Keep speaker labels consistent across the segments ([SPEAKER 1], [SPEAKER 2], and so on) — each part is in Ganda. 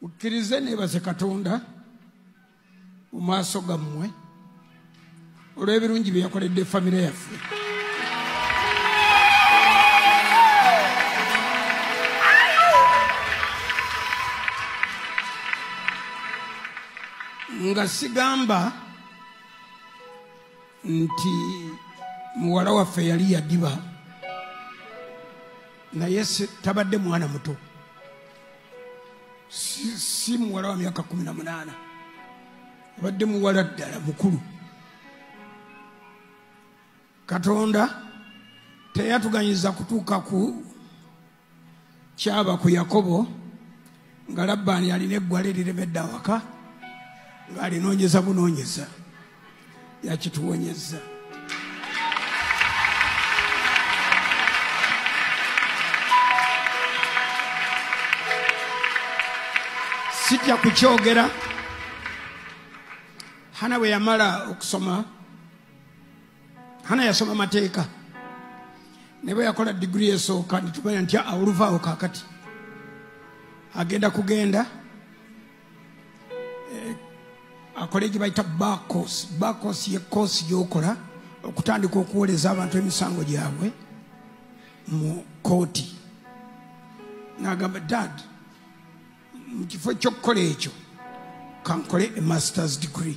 [SPEAKER 1] mukkirize neebaze katonda mu maaso gammwe olw'ebirungi bye yakoledde famire yaffe. Nga sigamba nti muwala waffe yali yadiba naye tabadde mwana muto si, si muwala wa myaka kumi na munaana abadde muwala ddala mukulu. Katonda teyatuganyiza kutuuka ku kyaba ku yakobo nga labbaani alina eggwala eriremedde awaka ng'alinoonyeza bunoonyeza. Yakituwonyeza sitya kukyogera. Hana bwe yamala okusoma hana yasoma mateeka. Ne bwe yakola diguri esooka nitumanya nti awuluvaawo kakati agenda kugenda eh, akole gye bayita bakos bakos ye koosi gyokola okutandika okuwoleza abantu emisango gyabwe mu kooti n'agamba dad mu kifo ky'okukola ekyo kankole emasters degree.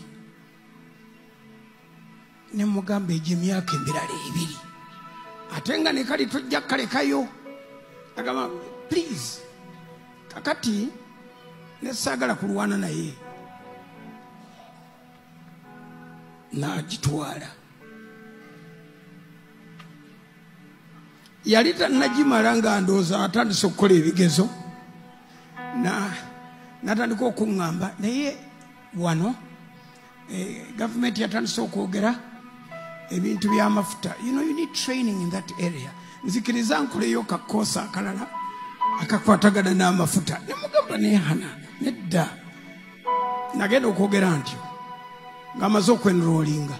[SPEAKER 1] Ne mugamba egyo emyaka emirala ebiri. Ate nga ne kali tojja kalekayo agamba please kakati nesaagala kulwana naye. N'agitwala. Yali tannagimala nga ndowooza atandise okukola ebigezo natandika okuŋŋamba. Naye wano eh, gavumenti yatandise okwogera ebintu byamafuta. You know, you need training in that area. Nzikiriza nkoleyo kakoosa akalala akakwatagana n'amafuta. Nemugamba nehana nedda nagenda okwogera ntyo ng'amaze okwenroolinga.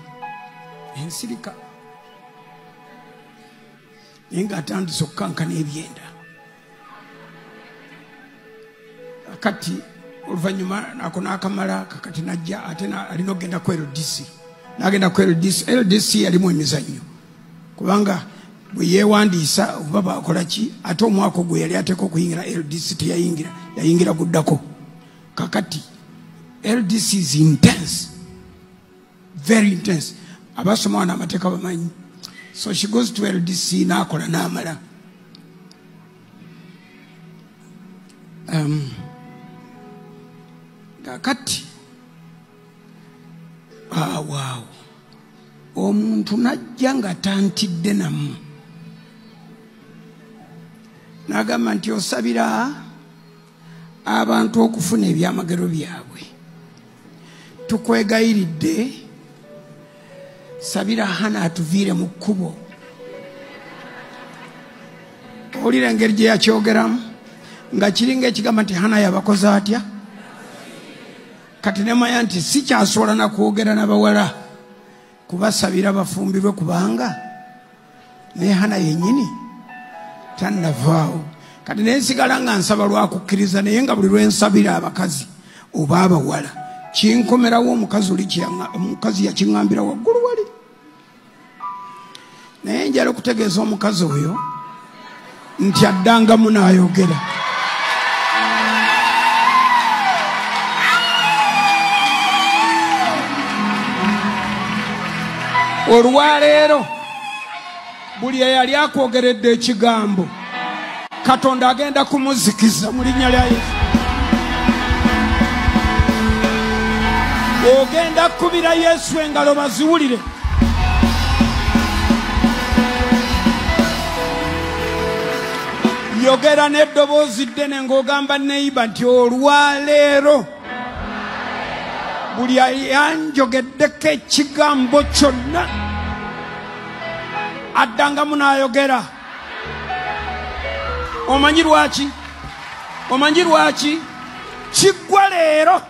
[SPEAKER 1] Ensirika naye ng'atandise okukankana ebyenda. Kati oluvanyuma ako nakamala kakati najja ate na- alina okgenda ku ldc nagenda ku ldc ldc yalimu emizannyo. Kubanga bwe yewandiisa oba bakola ki ate omwaka ogwo yali ateeka okuyingira ldc teyayingira yayingira guddako. Kakati ldc is intense very intense. Abasoma wano amateeka bamanyi. So she goes to ldc nakola namala. Um, kakati. Awaawo omuntu najja nga tantidde namu. N'agamba nti osabira abantu okufuna ebyamagero byabwe. Tukwegayiridde. Sabira hana atuviire mu kkubo. Owulira engeri gye yakyogeramu? Nga kiringa ekigamba nti hana yabakoze atya kati nemanya nti sikyasobola nakwogera nabawala kubasabira bafumbirwe kubanga naye hana yenyini tannavaawo. Kati naye nsigala nga nsaba lwakukkiriza naye nga buli lwensabira abakazi oba abawala. Kinkomerawo omukazi yakiŋambira waggulu wali. Naye njala okutegeeza omukazi oyo nti addangamu n'ayogera olwaleero buli eyali akwogeredde ekigambo katonda agenda kumuzikiza mu linnya lya yesu. Ogenda kubira yesu engalo baziwulire. Yogera n'eddoboozi ddene ng'ogamba neiba nti olwaleero buli yanjogeddeko ekigambo kyonna addangamu n'ayogera omanyi lwaki? Omanyi lwaki? Kiggwa leero